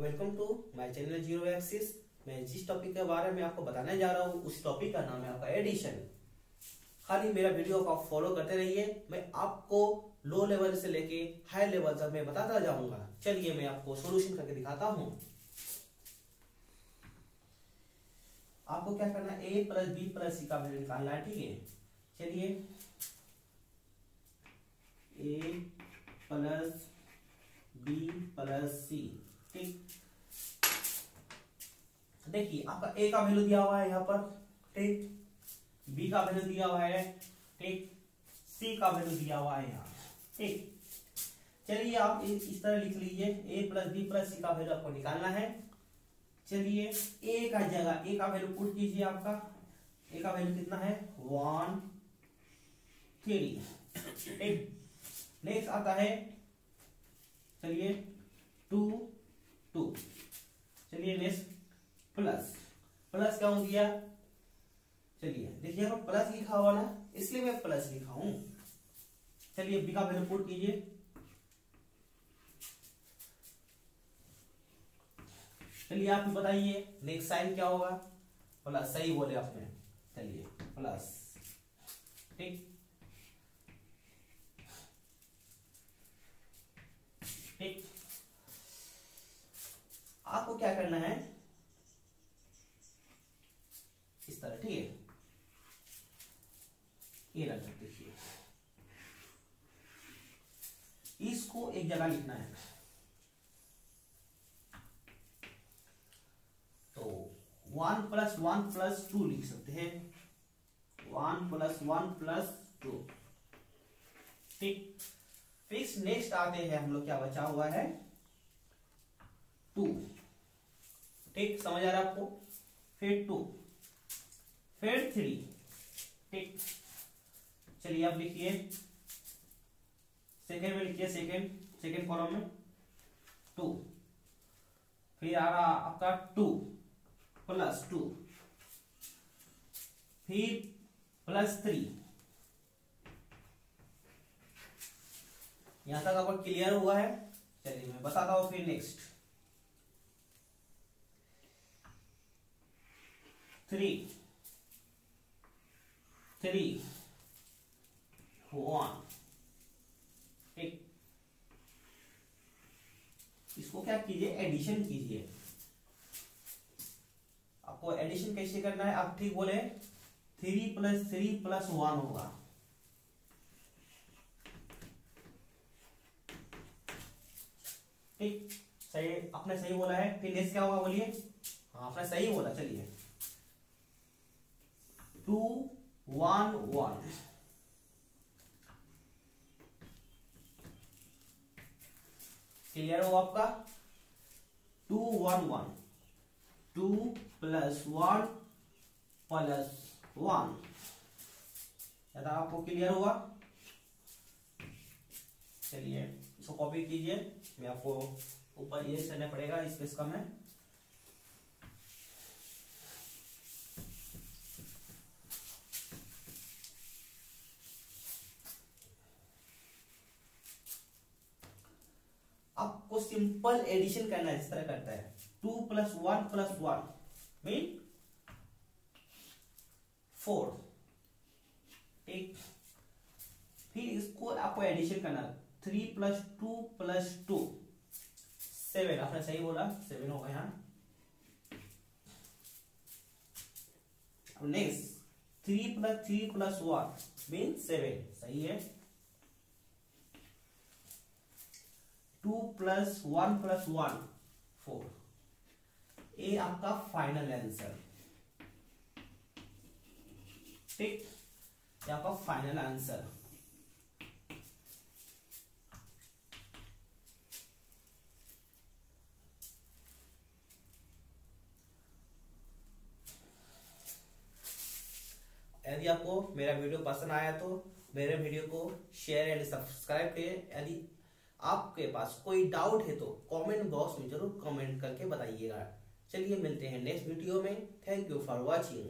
Welcome to my channel zero axis मैं जिस topic के बारे में आपको बताने जा रहा हूँ, उस टॉपिक का नाम है आपका एडिशन खाली मेरा वीडियो आप फॉलो करते रहिए। मैं आपको लो लेवल से लेके हाई लेवल तक मैं बताता जाऊँगा। चलिए मैं आपको सोल्यूशन करके दिखाता हूँ। आपको क्या करना A plus B plus C का वैल्यू निकालना है, ठीक है? चलिए। A plus B plus C देखिए आपका ए का वैल्यू दिया हुआ है यहाँ पर, ठीक? बी का वैल्यू दिया हुआ है, ठीक? सी का वैल्यू दिया हुआ है यहाँ, ठीक? चलिए, आप इस तरह लिख लीजिए। A plus B plus C का वैल्यू आपको निकालना है। चलिए ए का जगह ए का वैल्यू पुट कीजिए आपका। ए का वैल्यू कितना है? वन थ्री ठीक? नेक्स्ट आता है, चलिए टू टू। चलिए नेक्स्ट प्लस प्लस क्या हो गया? चलिए, देखिए प्लस लिखा हुआ ना, इसलिए मैं प्लस लिखा हूँ। चलिए बी का वैल्यू पुट कीजिए। चलिए, आप बताइए नेक्स्ट साइन क्या होगा? प्लस सही बोले आपने। चलिए प्लस ठीक आपको क्या करना है ठीक है ये रख देखिए इसको एक जगह लिखना है तो one plus one plus two लिख सकते हैं one plus one plus two ठीक फिक्स नेक्स्ट आते हैं हम लोग, क्या बचा हुआ है? टू ठीक समझ आ रहा है आपको? फिर टू फिर थ्री ठीक चलिए आप लिखिए। सेकेंड में लिखिए सेकेंड सेकेंड कॉलम में. टू फिर आ रहा आपका टू प्लस टू फिर प्लस थ्री यहाँ तक आपका क्लियर हुआ है। चलिए मैं बताता हूँ फिर नेक्स्ट थ्री थ्री वन ठीक इसको क्या कीजिए? एडिशन कीजिए। आपको एडिशन कैसे करना है? आप ठीक बोले। Three plus three plus one होगा। ठीक? सही, आपने सही बोला है। फिर नेक्स्ट क्या होगा बोलिए? हाँ आपने सही बोला। चलिए। टू वन वन क्लियर हो आपका? Two one one two plus one plus one ज़्यादा आपको क्लियर हुआ? चलिए, इसको कॉपी कीजिए। मैं आपको ऊपर ये करना पड़ेगा स्पेस कम है आपको सिंपल एडिशन करना है, इस तरह करता है। Two plus one plus one mean four. ठीक? फिर इसको आपको एडिशन करना three plus two plus two. Seven, आपने सही बोला। सेवन होगा यहाँ next three plus three plus one mean seven सही है? Two plus one plus one, four. ये आपका फाइनल आंसर ठीक? ये आपका फाइनल आंसर यदि आपको मेरा वीडियो पसंद आया तो मेरे वीडियो को शेयर एंड सब्सक्राइब करें यदि आपके पास कोई डाउट है तो कमेंट बॉक्स में ज़रूर कमेंट करके बताइएगा। चलिए मिलते हैं नेक्स्ट वीडियो में। Thank you for watching